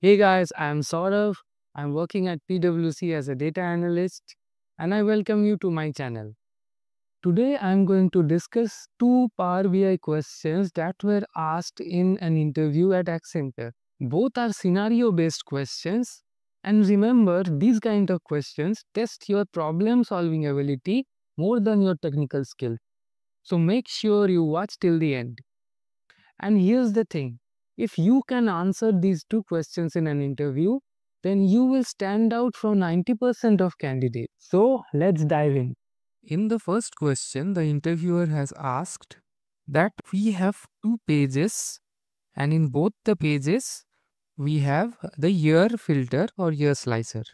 Hey guys, I'm Saurav. I'm working at PwC as a data analyst and I welcome you to my channel. Today I'm going to discuss two Power BI questions that were asked in an interview at Accenture. Both are scenario based questions and remember these kind of questions test your problem solving ability more than your technical skill. So make sure you watch till the end. And here's the thing if you can answer these two questions in an interview, then you will stand out from 90% of candidates. So let's dive in. In the first question, the interviewer has asked that we have two pages, and in both the pages, we have the year filter or year slicer.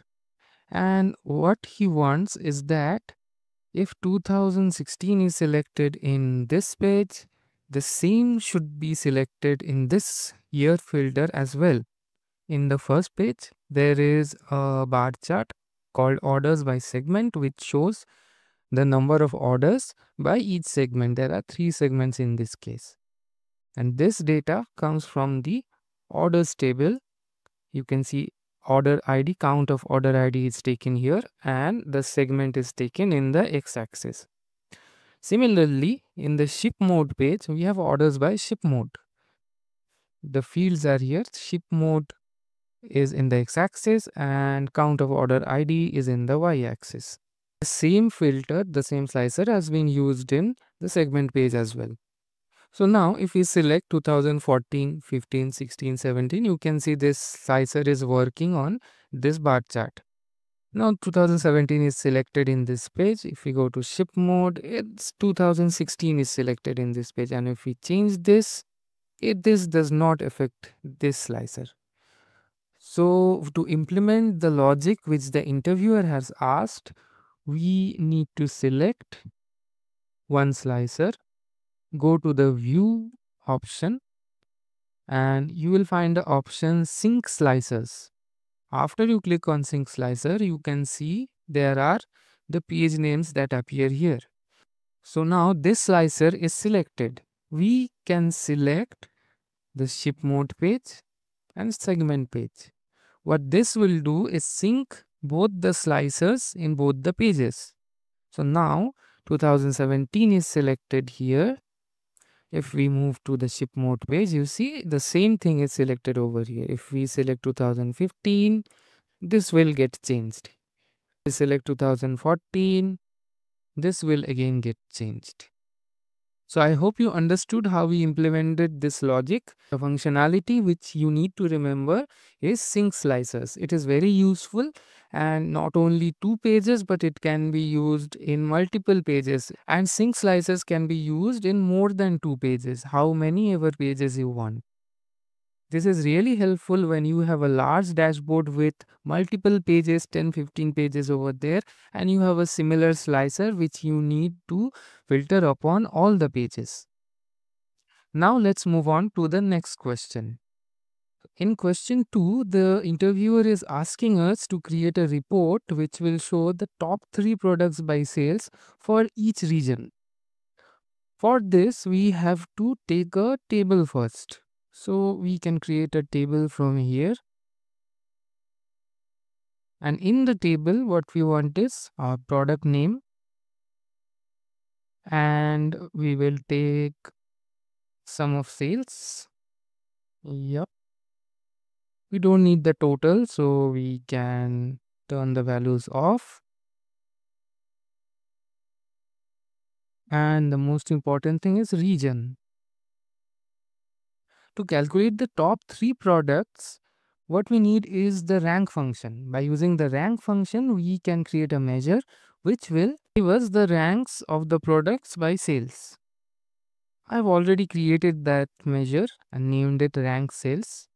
And what he wants is that if 2016 is selected in this page, the same should be selected in this year filter as well. In the first page, there is a bar chart called orders by segment, which shows the number of orders by each segment. There are three segments in this case. And this data comes from the orders table. You can see order ID, count of order ID is taken here and the segment is taken in the x-axis. Similarly, in the ship mode page, we have orders by ship mode. The fields are here. Ship mode is in the x-axis and count of order ID is in the y-axis. The same filter, the same slicer has been used in the segment page as well. So now if we select 2014, 15, 16, 17, you can see this slicer is working on this bar chart. Now 2017 is selected in this page. If we go to ship mode, it's 2016 is selected in this page. And if we change this, it, this does not affect this slicer. So to implement the logic which the interviewer has asked, we need to select one slicer, go to the view option and you will find the option sync slicers. After you click on sync slicer, you can see there are the page names that appear here. So now this slicer is selected. We can select the ship mode page and segment page. What this will do is sync both the slicers in both the pages. So now 2017 is selected here. If we move to the ship mode page, you see the same thing is selected over here. If we select 2015, this will get changed. We select 2014, this will again get changed. So I hope you understood how we implemented this logic. The functionality which you need to remember is sync slicers. It is very useful and not only two pages but it can be used in multiple pages and sync slicers can be used in more than two pages, how many ever pages you want. This is really helpful when you have a large dashboard with multiple pages, 10, 15 pages over there, and you have a similar slicer which you need to filter upon all the pages. Now let's move on to the next question. In question 2, the interviewer is asking us to create a report which will show the top 3 products by sales for each region. For this, we have to take a table first. So we can create a table from here. And in the table, what we want is our product name. And we will take sum of sales. Yep. We don't need the total, so we can turn the values off. And the most important thing is region. To calculate the top three products, what we need is the rank function. By using the rank function, we can create a measure which will give us the ranks of the products by sales. I've already created that measure and named it rank sales.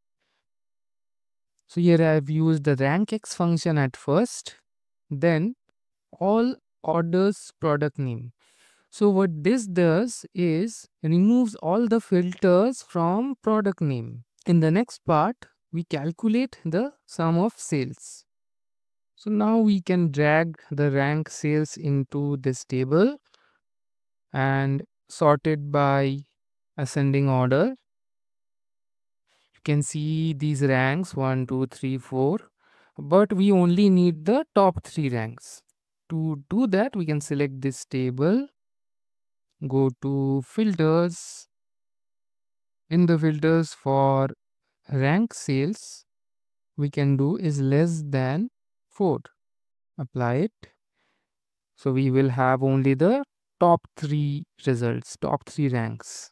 So here I've used the RANKX function at first, then all orders product name. So what this does is removes all the filters from product name. In the next part, we calculate the sum of sales. So now we can drag the rank sales into this table and sort it by ascending order. Can see these ranks 1, 2, 3, 4. But we only need the top 3 ranks. To do that, we can select this table, go to filters. In the filters for rank sales, we can do is less than 4. Apply it. So we will have only the top 3 results, top 3 ranks.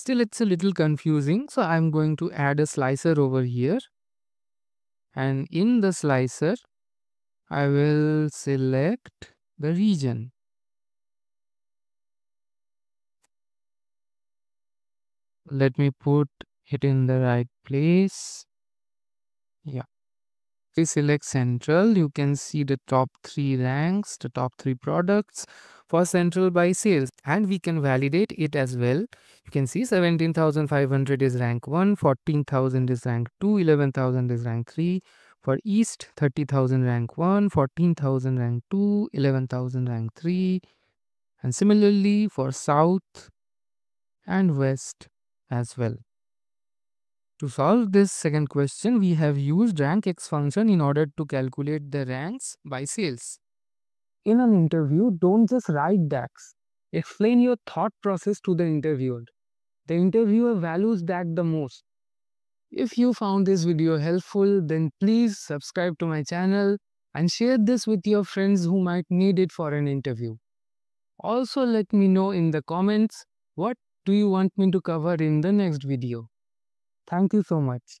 Still, it's a little confusing. So I'm going to add a slicer over here. And in the slicer, I will select the region. Let me put it in the right place. Yeah. We select central, you can see the top three ranks, the top three products for central by sales and we can validate it as well. You can see 17,500 is rank 1, 14,000 is rank 2, 11,000 is rank 3. For east, 30,000 rank 1, 14,000 rank 2, 11,000 rank 3. And similarly for south and west as well. To solve this second question, we have used RANKX function in order to calculate the ranks by sales. In an interview, don't just write DAX. Explain your thought process to the interviewer. The interviewer values that the most. If you found this video helpful, then please subscribe to my channel and share this with your friends who might need it for an interview. Also let me know in the comments what do you want me to cover in the next video. Thank you so much.